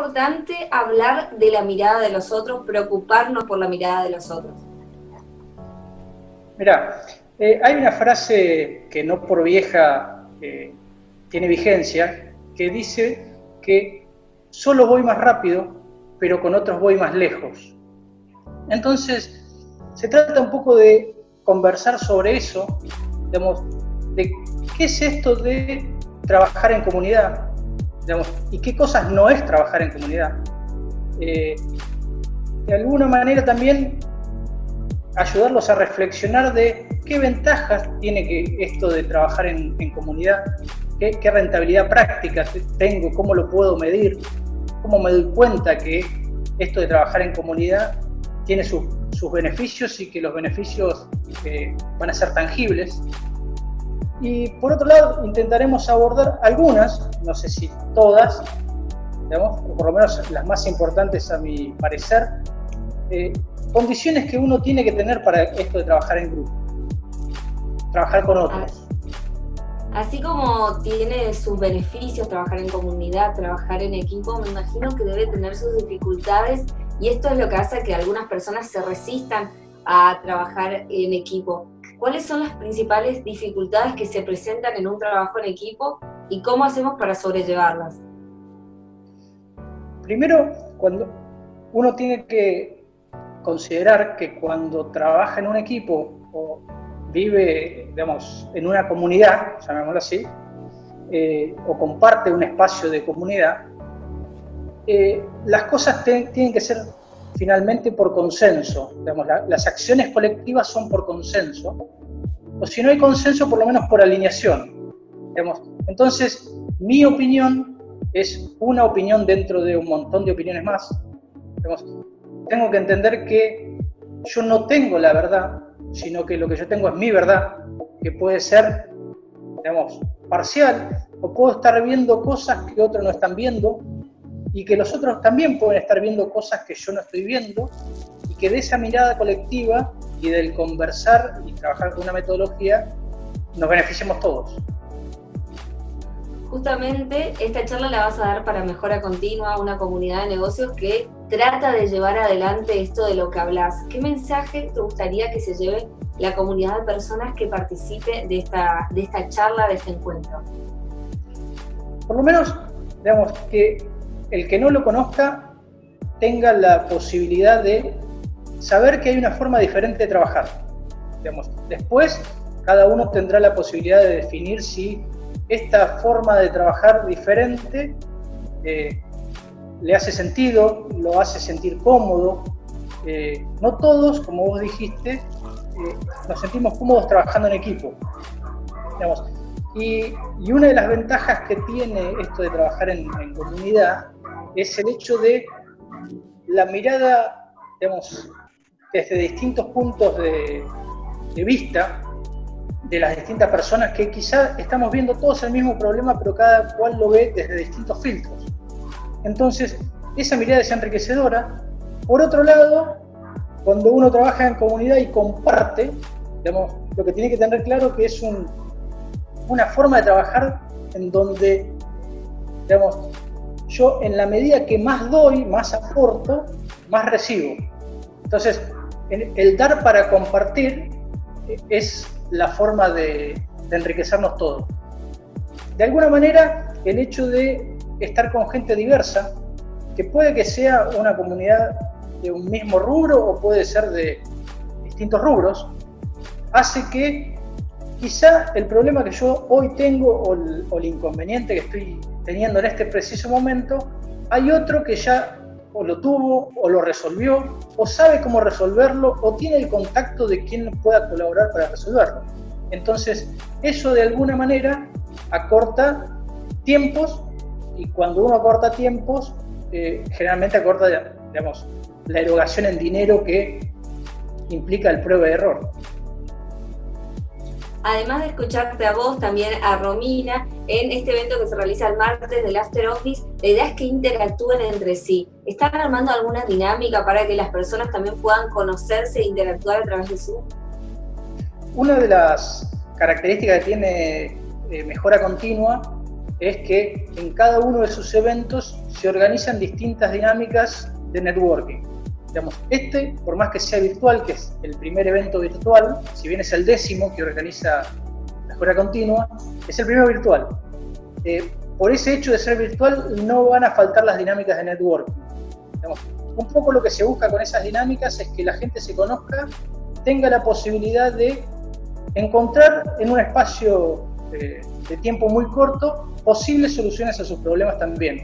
importante hablar de la mirada de los otros, preocuparnos por la mirada de los otros? Mira, eh, hay una frase que no por vieja eh, tiene vigencia, que dice que solo voy más rápido, pero con otros voy más lejos. Entonces, se trata un poco de conversar sobre eso, de qué es esto de trabajar en comunidad, y qué cosas no es trabajar en comunidad. Eh, de alguna manera también ayudarlos a reflexionar de qué ventajas tiene que esto de trabajar en, comunidad, ¿Qué, rentabilidad práctica tengo, cómo lo puedo medir, cómo me doy cuenta que esto de trabajar en comunidad tiene sus, beneficios y que los beneficios eh, van a ser tangibles. Y por otro lado, intentaremos abordar algunas, no sé si todas, digamos, o por lo menos las más importantes a mi parecer, eh, condiciones que uno tiene que tener para esto de trabajar en grupo, trabajar con otros. Así como tiene sus beneficios trabajar en comunidad, trabajar en equipo, me imagino que debe tener sus dificultades y esto es lo que hace que algunas personas se resistan a trabajar en equipo. ¿Cuáles son las principales dificultades que se presentan en un trabajo en equipo y cómo hacemos para sobrellevarlas? Primero, cuando uno tiene que considerar que cuando trabaja en un equipo o vive, digamos, en una comunidad, llamémoslo así, eh, o comparte un espacio de comunidad, eh, las cosas tienen que ser finalmente por consenso. Digamos, las acciones colectivas son por consenso, o si no hay consenso, por lo menos por alineación. Digamos. Entonces, mi opinión es una opinión dentro de un montón de opiniones más. Digamos, tengo que entender que yo no tengo la verdad, sino que lo que yo tengo es mi verdad, que puede ser, digamos, parcial, o puedo estar viendo cosas que otros no están viendo, y que los otros también pueden estar viendo cosas que yo no estoy viendo, y que de esa mirada colectiva y del conversar y trabajar con una metodología nos beneficiemos todos. Justamente esta charla la vas a dar para Mejora Continua, una comunidad de negocios que trata de llevar adelante esto de lo que hablas. ¿Qué mensaje te gustaría que se lleve la comunidad de personas que participe de esta, de esta charla, de este encuentro? Por lo menos, digamos, que el que no lo conozca tenga la posibilidad de saber que hay una forma diferente de trabajar. Después, cada uno tendrá la posibilidad de definir si esta forma de trabajar diferente eh, le hace sentido, lo hace sentir cómodo. Eh, no todos, como vos dijiste, eh, nos sentimos cómodos trabajando en equipo. Y, una de las ventajas que tiene esto de trabajar en, comunidad es el hecho de la mirada, digamos, desde distintos puntos de, vista de las distintas personas que quizás estamos viendo todos el mismo problema, pero cada cual lo ve desde distintos filtros. Entonces, esa mirada es enriquecedora. Por otro lado, cuando uno trabaja en comunidad y comparte, digamos, lo que tiene que tener claro que es una forma de trabajar en donde, digamos, yo en la medida que más doy, más aporto, más recibo. Entonces, el dar para compartir es la forma de, de enriquecernos todos. De alguna manera, el hecho de estar con gente diversa, que puede que sea una comunidad de un mismo rubro o puede ser de distintos rubros, hace que quizá el problema que yo hoy tengo o el, inconveniente que estoy en este preciso momento, hay otro que ya o lo tuvo o lo resolvió o sabe cómo resolverlo o tiene el contacto de quien pueda colaborar para resolverlo. Entonces, eso de alguna manera acorta tiempos y cuando uno acorta tiempos, eh, generalmente acorta, digamos, la erogación en dinero que implica el prueba de error. Además de escucharte a vos, también a Romina, en este evento que se realiza el martes del After Office, la idea es que interactúen entre sí. ¿Están armando alguna dinámica para que las personas también puedan conocerse e interactuar a través de Zoom? Una de las características que tiene eh, Mejora Continua es que en cada uno de sus eventos se organizan distintas dinámicas de networking. Digamos, este, por más que sea virtual, que es el primer evento virtual, si bien es el décimo que organiza la Escuela Continua, es el primero virtual. Eh, por ese hecho de ser virtual, no van a faltar las dinámicas de networking. un poco lo que se busca con esas dinámicas es que la gente se conozca, tenga la posibilidad de encontrar en un espacio eh, de tiempo muy corto posibles soluciones a sus problemas también.